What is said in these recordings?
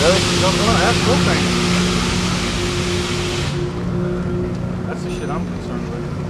Really? That's cool thing. That's the shit I'm concerned with.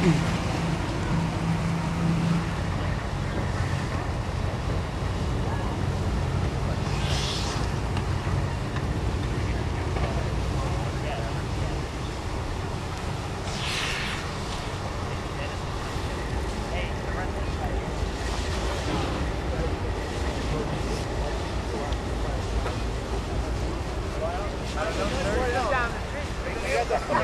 I don't know.